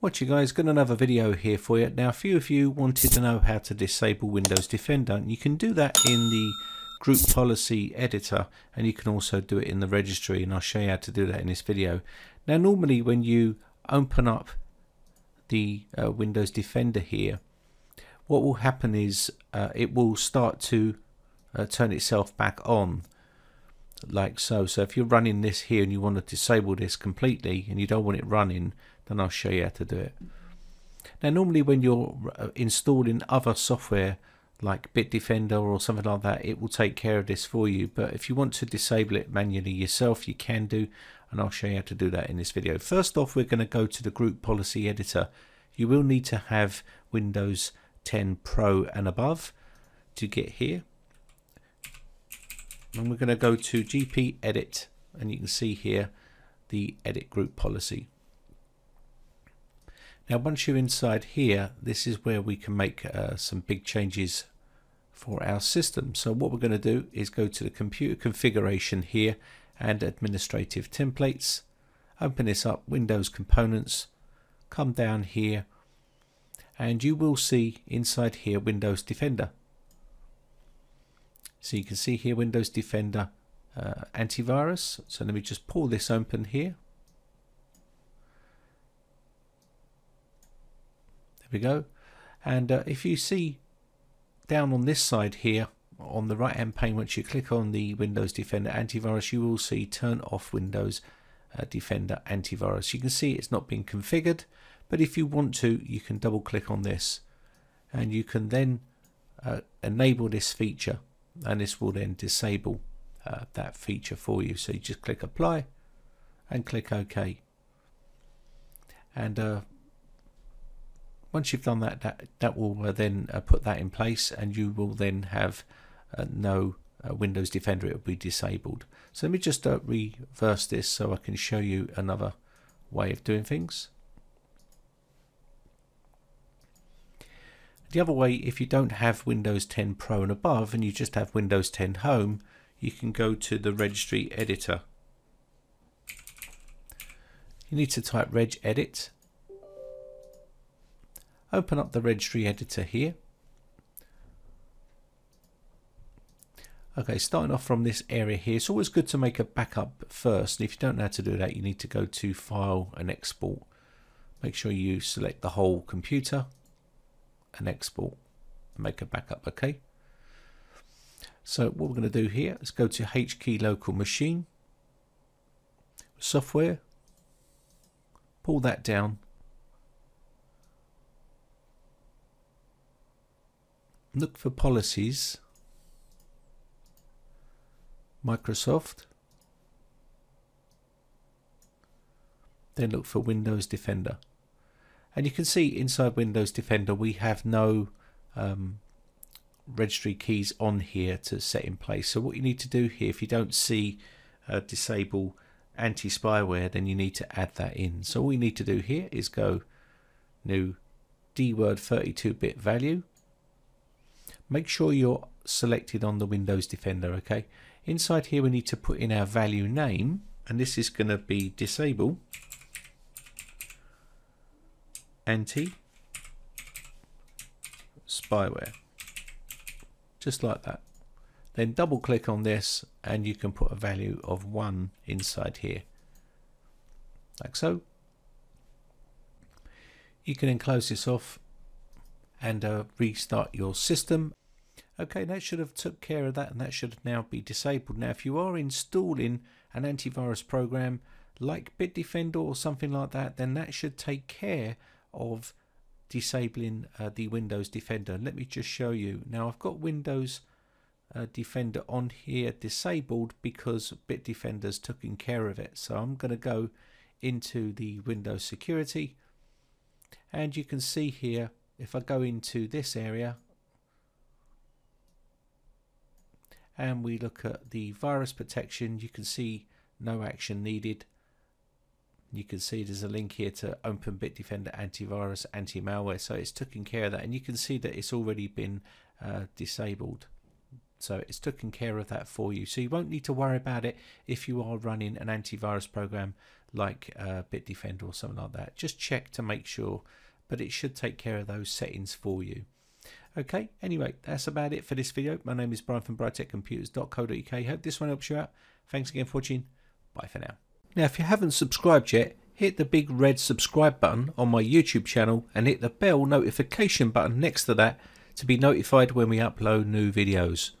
What you guys, got another video here for you. Now a few of you wanted to know how to disable Windows Defender and you can do that in the group policy editor and you can also do it in the registry and I'll show you how to do that in this video. Now normally when you open up the uh, Windows Defender here what will happen is uh, it will start to uh, turn itself back on like so. So if you're running this here and you want to disable this completely and you don't want it running then I'll show you how to do it. Now normally when you're uh, installing other software like Bitdefender or something like that it will take care of this for you but if you want to disable it manually yourself you can do and I'll show you how to do that in this video. First off we're going to go to the group policy editor. You will need to have Windows 10 Pro and above to get here and we're going to go to GP edit and you can see here the edit group policy. Now once you're inside here this is where we can make uh, some big changes for our system. So what we're going to do is go to the computer configuration here and administrative templates. Open this up, Windows components, come down here and you will see inside here Windows Defender. So you can see here Windows Defender uh, antivirus. So let me just pull this open here. We go. And uh, if you see down on this side here on the right hand pane once you click on the Windows Defender antivirus you will see turn off Windows uh, Defender antivirus. You can see it's not been configured but if you want to you can double click on this and you can then uh, enable this feature and this will then disable uh, that feature for you so you just click apply and click OK and uh, once you've done that, that, that will uh, then uh, put that in place and you will then have uh, no uh, Windows Defender, it will be disabled. So let me just uh, reverse this so I can show you another way of doing things. The other way, if you don't have Windows 10 Pro and above and you just have Windows 10 Home, you can go to the registry editor. You need to type regedit open up the registry editor here. Okay, starting off from this area here, it's always good to make a backup first. And if you don't know how to do that, you need to go to File and Export. Make sure you select the whole computer and export and make a backup, okay? So what we're going to do here is go to HKey Local Machine, Software, pull that down look for policies. Microsoft. Then look for Windows Defender. And you can see inside Windows Defender we have no um, registry keys on here to set in place. So what you need to do here if you don't see uh, disable anti-spyware then you need to add that in. So all we need to do here is go new dword 32-bit value make sure you're selected on the Windows Defender okay? Inside here we need to put in our value name and this is going to be disable. Anti. Spyware. Just like that. Then double click on this and you can put a value of 1 inside here. Like so. You can then close this off and uh, restart your system Okay, that should have took care of that and that should now be disabled. Now, if you are installing an antivirus program like Bitdefender or something like that, then that should take care of disabling uh, the Windows Defender. Let me just show you. Now, I've got Windows uh, Defender on here disabled because Bitdefender's taken care of it. So I'm going to go into the Windows Security and you can see here if I go into this area and we look at the virus protection. You can see no action needed. You can see there's a link here to open bitdefender antivirus anti-malware. So it's taken care of that. And you can see that it's already been uh, disabled. So it's taken care of that for you. So you won't need to worry about it if you are running an antivirus program like uh, Bitdefender or something like that. Just check to make sure, but it should take care of those settings for you. Okay, anyway, that's about it for this video. My name is Brian from briteccomputers.co.uk. Hope this one helps you out. Thanks again for watching. Bye for now. Now, if you haven't subscribed yet, hit the big red subscribe button on my YouTube channel and hit the bell notification button next to that to be notified when we upload new videos.